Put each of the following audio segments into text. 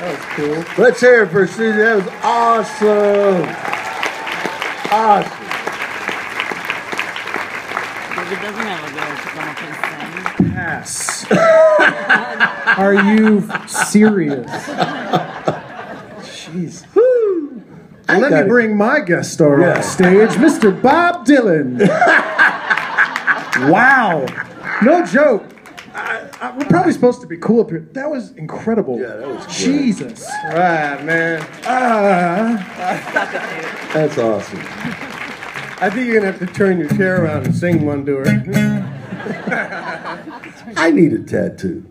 That was cool. Let's hear it for Susie. That was awesome. Awesome. David doesn't have a girl to come up and sing. Pass. Are you serious? Jeez. I Let gotta- me bring my guest star Yeah. on stage, Mr. Bob Dylan. wow. No joke. I, I, we're probably supposed to be cool up here. That was incredible. Yeah, that was great. Jesus. Right, man. Ah. That's awesome. I think you're gonna have to turn your chair around and sing one to her. I need a tattoo.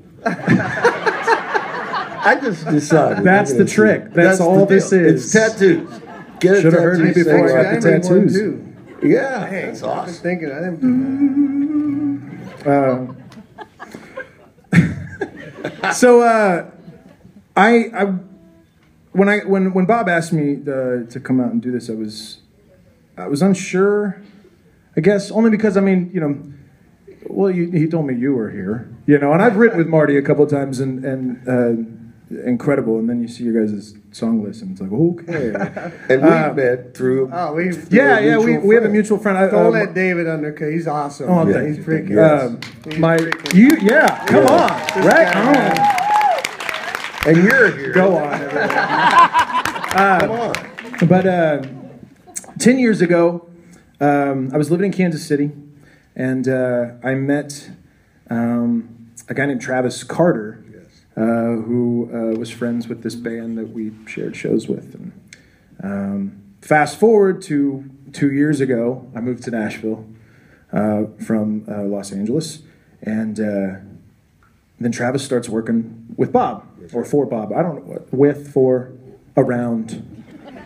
I just decided. That's the trick. see. That's all this is. It's tattoos. Get a Should've heard me before I got the one tattoos. too. Yeah, Dang, that's I was awesome. thinking I didn't do Uh, so uh, I, I when I when when Bob asked me uh, to come out and do this, I was I was unsure. I guess only because I mean you know, well you, he told me you were here, you know, and I've written with Marty a couple of times and and uh, incredible, and then you see your guys' song list and it's like okay, And we Uh, met through. Oh, we yeah yeah we, mutual we have a mutual friend. I, don't um, let David under. Cause he's awesome. Oh, yeah, he's thank freaking. thank um, He's my freaking- you yeah come Yeah. on This right guy, on And you're here. go on. everybody. Come on. But uh, 10 years ago, um, I was living in Kansas City, and uh, I met um, a guy named Travis Carter, uh, who uh, was friends with this band that we shared shows with. And um, fast forward to two years ago, I moved to Nashville uh, from uh, Los Angeles, and uh, then Travis starts working with Bob, or for Bob. I don't know what, with, for, around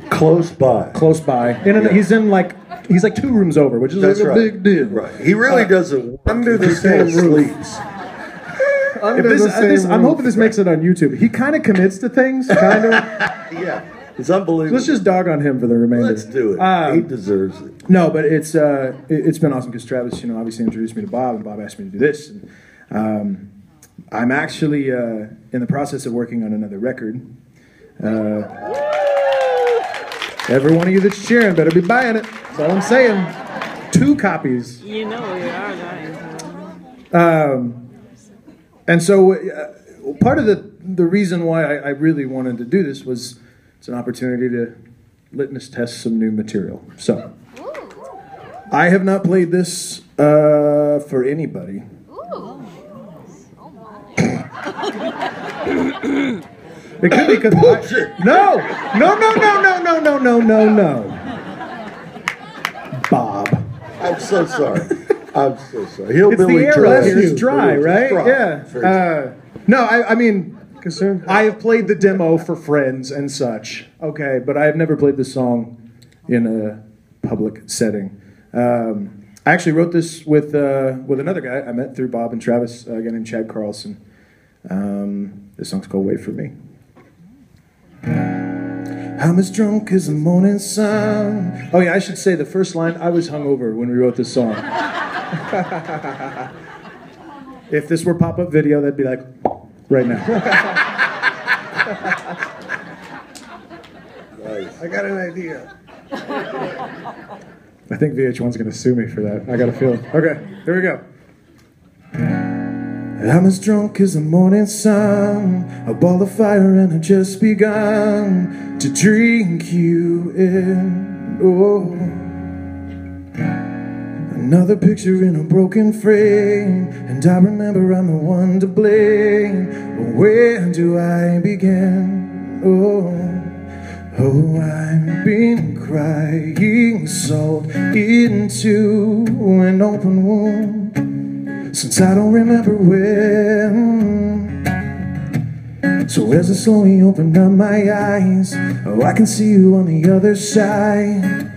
Close by. close by. In a, He's in like he's like two rooms over, which is That's like a right. big deal. Right. He really doesn't work. under the He same. Sleeps. Under If this, this- I'm hoping this makes it on YouTube. He kind of commits to things, kind of. Yeah. It's unbelievable. Let's just dog on him for the remainder. Let's do it. Um, he deserves it. No, but it's uh, it, has been awesome because Travis, you know, obviously introduced me to Bob, and Bob asked me to do this. And, um, I'm actually uh, in the process of working on another record. Uh, every one of you that's cheering better be buying it. That's all I'm saying. Two copies. You know we are going to. Um, and so, uh, part of the the reason why I, I really wanted to do this was it's an opportunity to litmus test some new material. So, I have not played this uh, for anybody. It could be because no, no, no, no, no, no, no, no, no, no. Bob. I'm so sorry. I'm so sorry. Hillbilly it's the air up here. Joe. It's dry, right? Dry. Yeah. Uh, no, I, I mean, concern. I have played the demo for friends and such. Okay, but I have never played the song in a public setting. Um, I actually wrote this with uh, with another guy I met through Bob and Travis, uh, a guy named Chad Carlson. Um, this song's called "Wait for Me." I'm as drunk as the morning sun. Oh yeah, I should say the first line. I was hungover when we wrote this song. if this were pop-up video, that'd be like right now. Nice. I got an idea. I think VH1's gonna sue me for that. I got a feeling. Okay, here we go. I'm as drunk as the morning sun, a ball of fire, and I've just begun to drink you in. Oh, another picture in a broken frame, and I remember I'm the one to blame. But where do I begin? Oh. Oh, I've been crying salt into an open wound since I don't remember when. So as I slowly open up my eyes, oh, I can see you on the other side.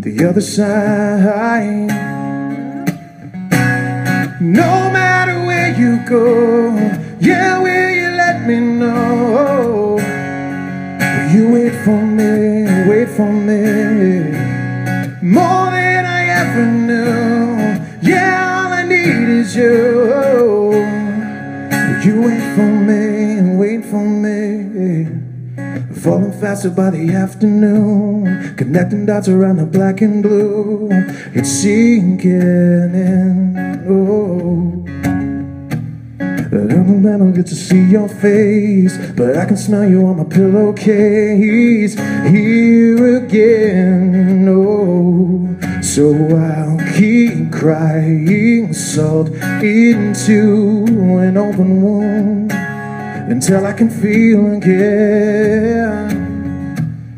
The other side. No matter where you go, yeah, will you let me know? Will you wait for me, wait for me More than I ever knew Yeah, all I need is you Will you wait for me, wait for me falling faster by the afternoon, connecting dots around the black and blue. It's sinking in. Oh. I don't ever get to see your face, but I can smell you on my pillowcase. Here again, oh. So I'll keep crying salt into an open wound until I can feel again.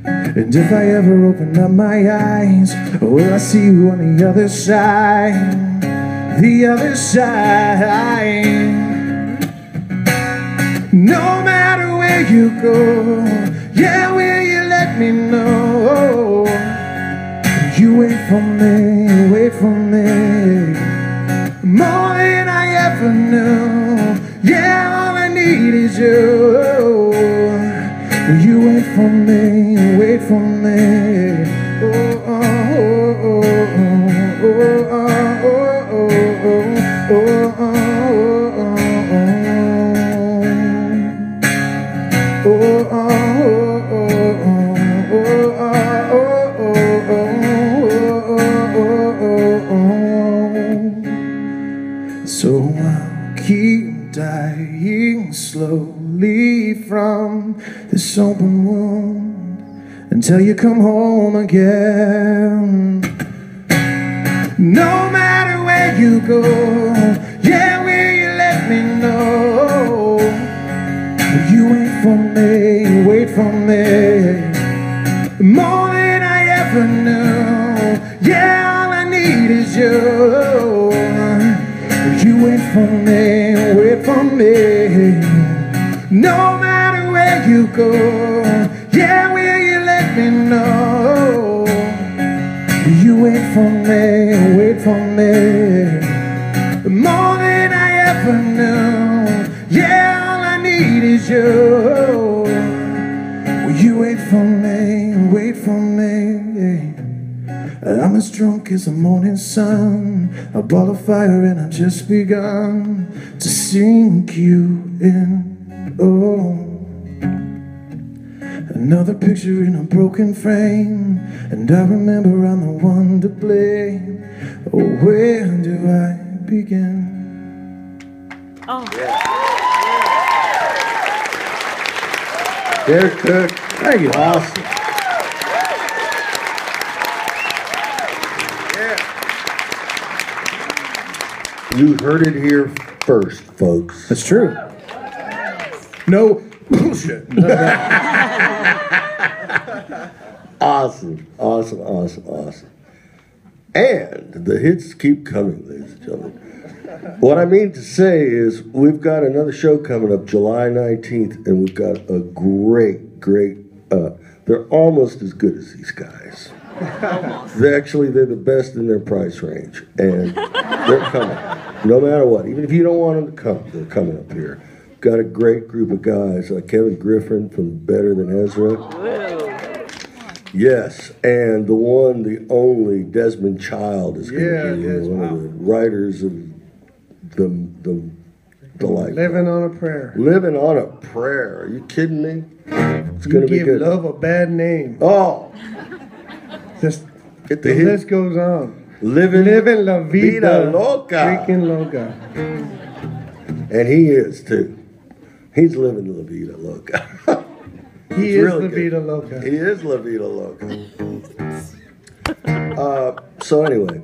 And if I ever open up my eyes, will I see you on the other side? The other side. No matter where you go, yeah, will you let me know? You wait for me, wait for me, more than I ever knew. Yeah, you. Will you wait for me, wait for me? Until you come home again. No matter where you go, yeah, will you let me know? You wait for me, wait for me, more than I ever knew. Yeah, all I need is you. You wait for me, wait for me, no matter where you go. Yeah, me know? You wait for me, wait for me, more than I ever knew. Yeah, all I need is you. Will you wait for me, wait for me? I'm as drunk as the morning sun, a ball of fire, and I've just begun to sink you in. Oh. Another picture in a broken frame, and I remember I'm the one to blame. Oh, where do I begin? Oh, Yeah. Derek Cook. Thank you. Awesome. You heard it here first, folks. That's true. No bullshit. Awesome, awesome, awesome, awesome. And the hits keep coming, ladies and gentlemen. What I mean to say is, we've got another show coming up July 19th, and we've got a great, great, uh, they're almost as good as these guys. They actually, they're the best in their price range, and they're coming. No matter what, even if you don't want them to come, they're coming up here. Got a great group of guys, like Kevin Griffin from Better Than Ezra. Yes, and the one, the only Desmond Child is going Yeah, to be Des- one wow. of the writers of the the the life. Living on a prayer. Living on a prayer. Are you kidding me? It's going to be give good. love a bad name. Oh, Just get the the list goes on. Living, Living la vida, Vida loca. Freaking loca. and he is too. He's living la vida loca. He is really la vida loca. he is la vida loca. uh, so anyway,